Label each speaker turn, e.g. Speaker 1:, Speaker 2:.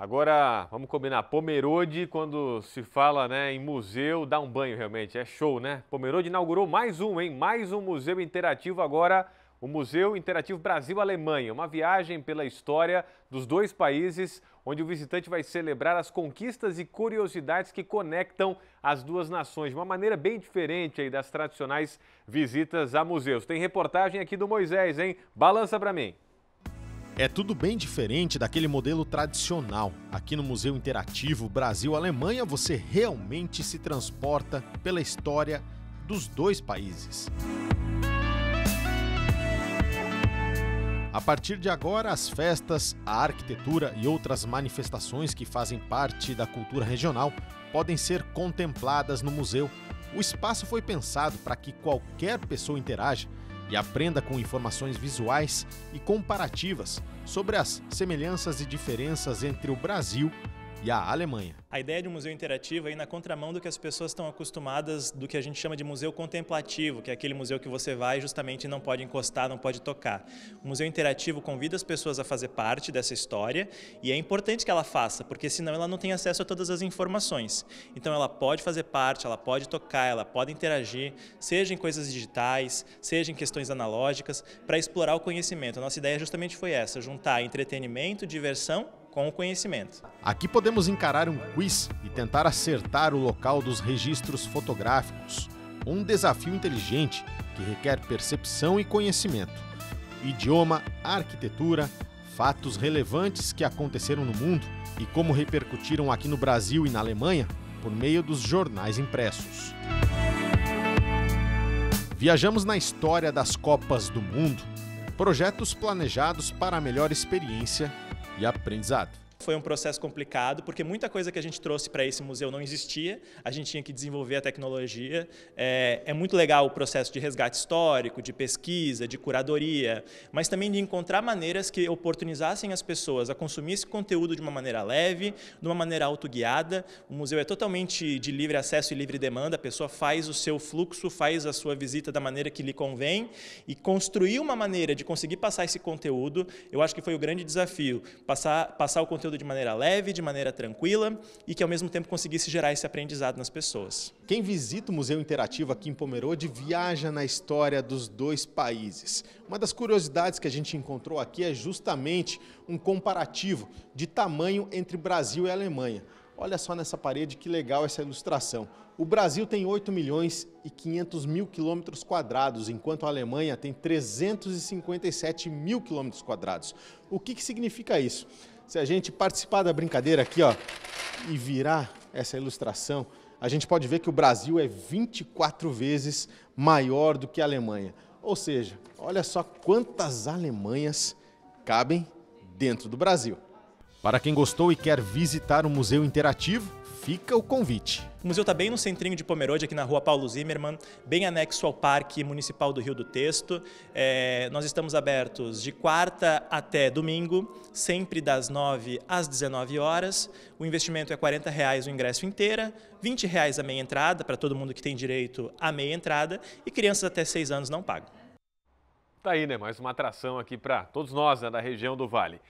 Speaker 1: Agora, vamos combinar, Pomerode, quando se fala né, em museu, dá um banho realmente, é show, né? Pomerode inaugurou mais um, hein? Mais um museu interativo agora, o Museu Interativo Brasil-Alemanha. Uma viagem pela história dos dois países, onde o visitante vai celebrar as conquistas e curiosidades que conectam as duas nações, de uma maneira bem diferente aí das tradicionais visitas a museus. Tem reportagem aqui do Moisés, hein? Balança para mim.
Speaker 2: É tudo bem diferente daquele modelo tradicional. Aqui no Museu Interativo Brasil-Alemanha, você realmente se transporta pela história dos dois países. A partir de agora, as festas, a arquitetura e outras manifestações que fazem parte da cultura regional podem ser contempladas no museu. O espaço foi pensado para que qualquer pessoa interaja e aprenda com informações visuais e comparativas sobre as semelhanças e diferenças entre o Brasil e a Alemanha.
Speaker 3: A ideia de um museu interativo é ir na contramão do que as pessoas estão acostumadas do que a gente chama de museu contemplativo, que é aquele museu que você vai justamente não pode encostar, não pode tocar. O museu interativo convida as pessoas a fazer parte dessa história e é importante que ela faça, porque senão ela não tem acesso a todas as informações. Então ela pode fazer parte, ela pode tocar, ela pode interagir, seja em coisas digitais, seja em questões analógicas, para explorar o conhecimento. A nossa ideia justamente foi essa, juntar entretenimento, diversão com o conhecimento.
Speaker 2: Aqui podemos encarar um quiz e tentar acertar o local dos registros fotográficos. Um desafio inteligente que requer percepção e conhecimento. Idioma, arquitetura, fatos relevantes que aconteceram no mundo e como repercutiram aqui no Brasil e na Alemanha por meio dos jornais impressos. Viajamos na história das Copas do Mundo, projetos planejados para a melhor experiência e aprendizado.
Speaker 3: Foi um processo complicado, porque muita coisa que a gente trouxe para esse museu não existia, a gente tinha que desenvolver a tecnologia. É, é, muito legal o processo de resgate histórico, de pesquisa, de curadoria, mas também de encontrar maneiras que oportunizassem as pessoas a consumir esse conteúdo de uma maneira leve, de uma maneira autoguiada. O museu é totalmente de livre acesso e livre demanda, a pessoa faz o seu fluxo, faz a sua visita da maneira que lhe convém e construir uma maneira de conseguir passar esse conteúdo, eu acho que foi o grande desafio, passar, passar o conteúdo conteúdo de maneira leve, de maneira tranquila e que ao mesmo tempo conseguisse gerar esse aprendizado nas pessoas.
Speaker 2: Quem visita o Museu Interativo aqui em Pomerode viaja na história dos dois países. Uma das curiosidades que a gente encontrou aqui é justamente um comparativo de tamanho entre Brasil e Alemanha. Olha só nessa parede que legal essa ilustração. O Brasil tem 8 milhões e 500 mil quilômetros quadrados, enquanto a Alemanha tem 357 mil quilômetros quadrados. O que, que significa isso? Se a gente participar da brincadeira aqui ó, e virar essa ilustração, a gente pode ver que o Brasil é 24 vezes maior do que a Alemanha. Ou seja, olha só quantas Alemanhas cabem dentro do Brasil. Para quem gostou e quer visitar o Museu Interativo, fica o convite.
Speaker 3: O museu está bem no centrinho de Pomerode, aqui na rua Paulo Zimmermann, bem anexo ao Parque Municipal do Rio do Texto. É, nós estamos abertos de quarta até domingo, sempre das 9 às 19 horas. O investimento é 40 reais o ingresso inteira, 20 reais a meia entrada, para todo mundo que tem direito à meia entrada, e crianças até 6 anos não pagam.
Speaker 1: Tá aí, né? Mais uma atração aqui para todos nós né, da região do Vale.